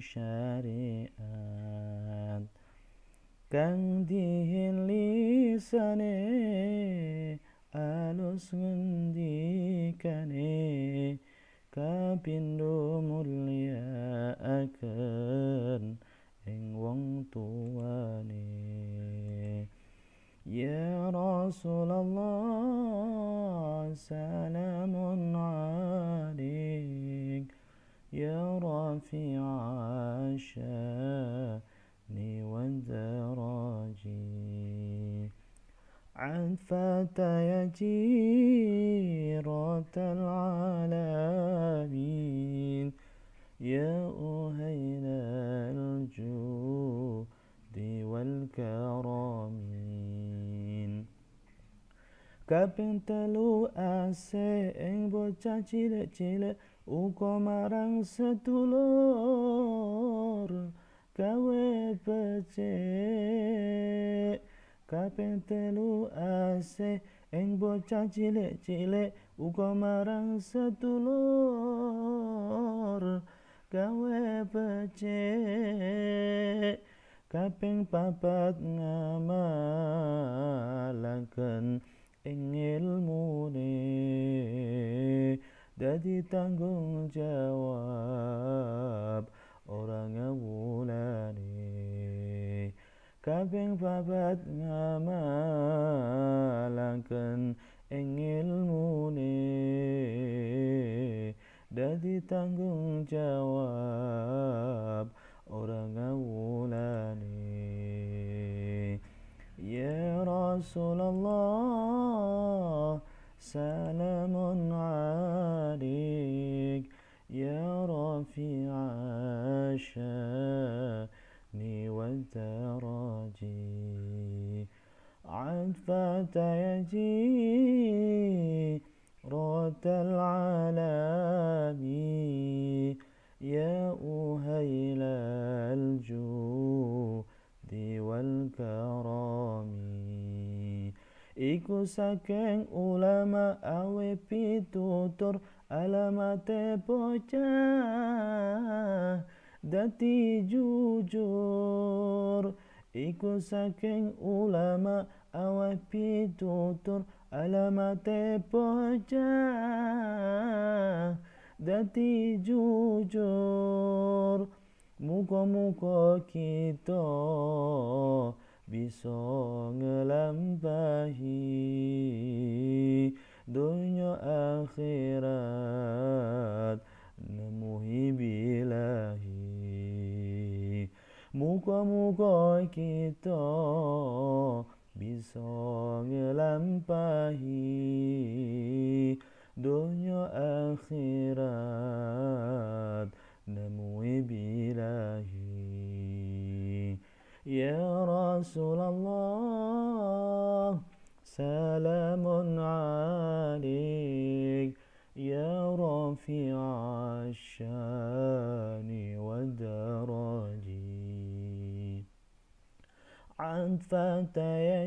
syariat. Kang dihilisane alus ngendikane. Kapindo mulia akan ing wong tuane. Ya Rasulullah الهاني والزراجي عن فتياتي رات العالمين. يا أهينا الجود والكرامين. كابنتلو أسي إن بوتا تيلا تيلا وكما رانس تولور gawe becik kaping telu ase ing bocah cilik-cilik uga marang sedulur gawe becik kaping papat ngamalaken ing ilmune dadi tanggung jawab orang ngawulane kaping papat ngamalaken ing ilmune dadi tanggung jawab ora ngawulane ya Rasulullah salamun يجي عدفت يجي رد العالم يا أهيل الجود والكرام. إيكو ساكن أولما أوي ألا ما تبوشا دتي جوجور. Iku saking ulama awe pitutur alamate bocah dati jujur. Muka-muka kita bisa ngelampahi dunia akhirat muka-muka kita bisa ngelampahi dunia akhirat nemuhi bilahi يا رسول الله يا